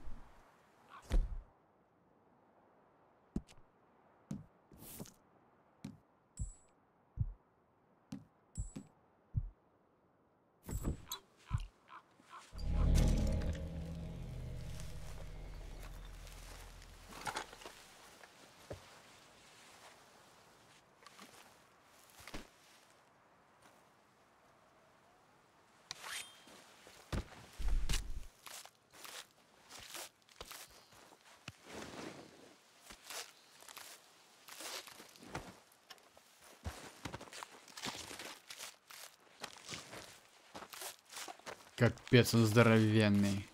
Капец, он здоровенный.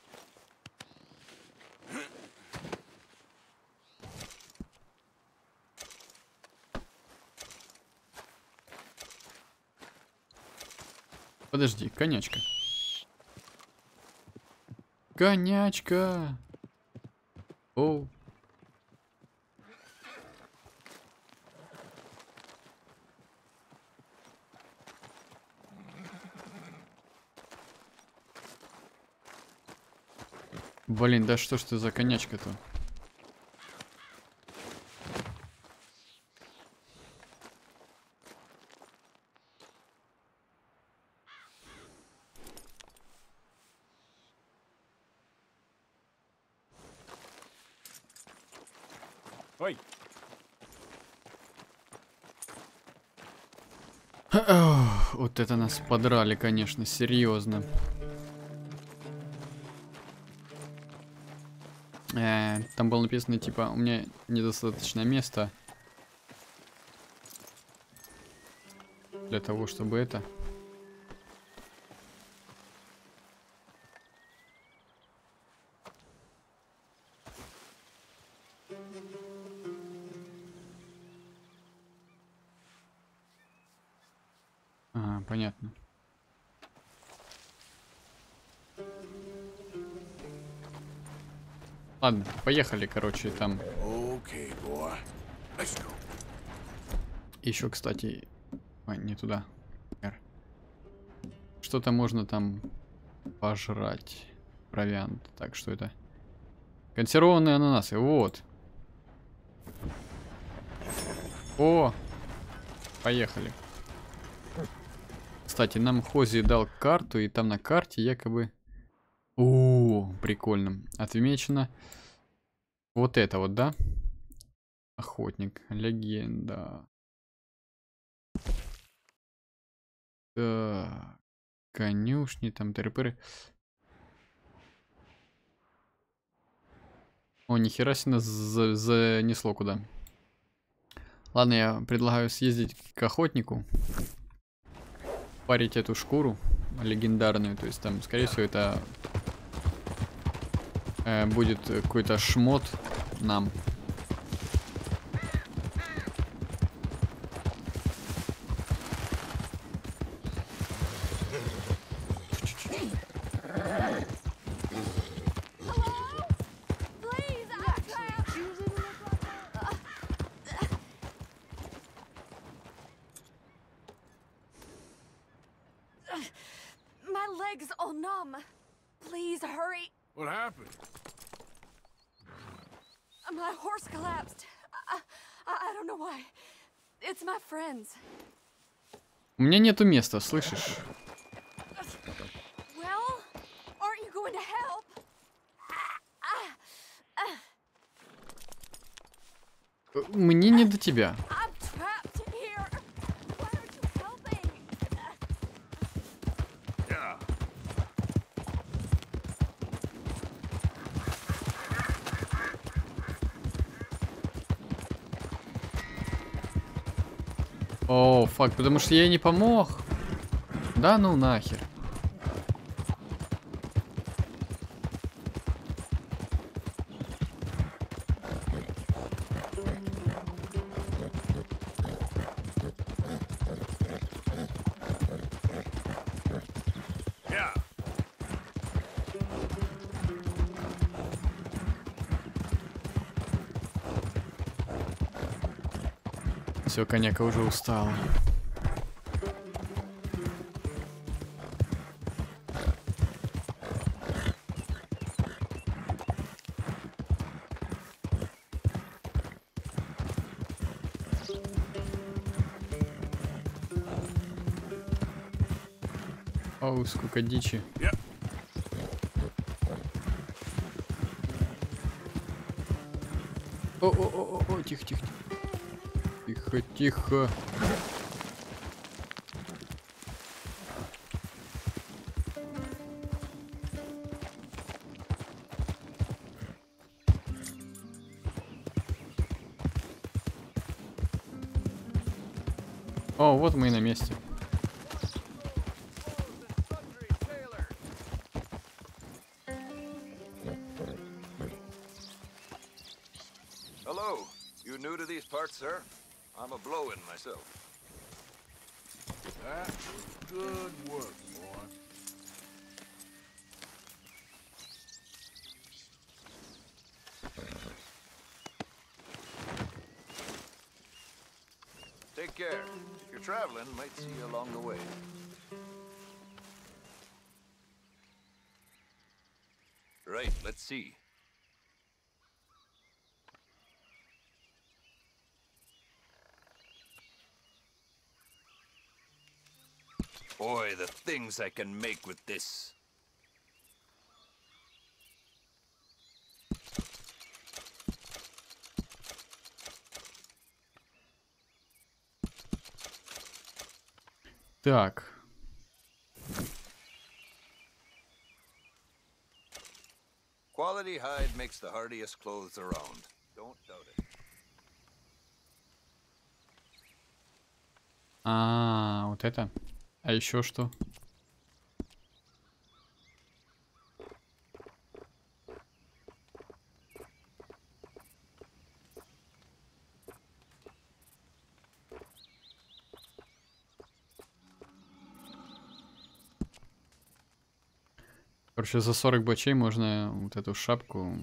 Подожди, конячка. Конячка. О. Блин, да что ж ты за конячка-то? Ой, Ох, Вот это нас подрали, конечно, серьезно. Было написано, типа, у меня недостаточно места для того, чтобы это... Ладно, поехали, короче, там. Еще, кстати... Ой, не туда. Что-то можно там пожрать. Провиант. Так, что это? Консервованные ананасы. Вот. О! Поехали. Кстати, нам Хози дал карту, и там на карте якобы... О, прикольно. Отмечено вот это вот, да? Охотник, легенда. Так, конюшни, там тыры О, нихера себе нас за- занесло куда. Ладно, я предлагаю съездить к охотнику. Парить эту шкуру легендарную. То есть там, скорее всего, это э, будет какой-то шмот нам. Please, I'm trapped. My leg's all numb. Please hurry. What happened? My horse collapsed. I, I, I don't know why. It's my friends. У меня нету места, слышишь? Мне не до тебя. I'm trapped here. Why aren't you helping? Yeah. О, фак, потому что я ей не помог. Да ну нахер. Все, коняка уже устала. Оу, сколько дичи. Yeah. О, о, о, о, о, тихо, тихо, тихо. Тихо, тихо. О, вот мы и на месте. Sir? I'm a blow-in myself. That was good work, boy. Take care. If you're traveling, might see you along the way. Right, let's see. Boy, the things I can make with this. Так. Quality hide makes the hardiest clothes around. Don't doubt it. А, вот это. А еще что? Короче, за 40 бачей можно вот эту шапку.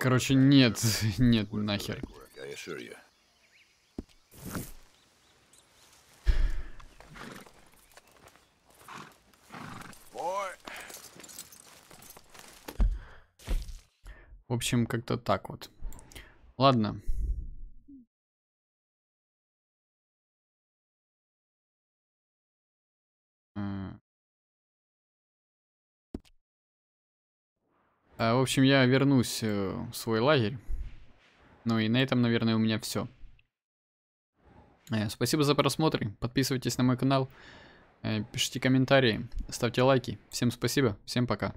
Короче, нет, нет, нахер. legwork, I assure you. Boy, В общем, как-то так вот. Ладно. М. А, В общем, я вернусь э, в свой лагерь. Ну и на этом, наверное, у меня все. Спасибо за просмотр. Подписывайтесь на мой канал. э, Пишите комментарии. Ставьте лайки. Всем спасибо. Всем пока.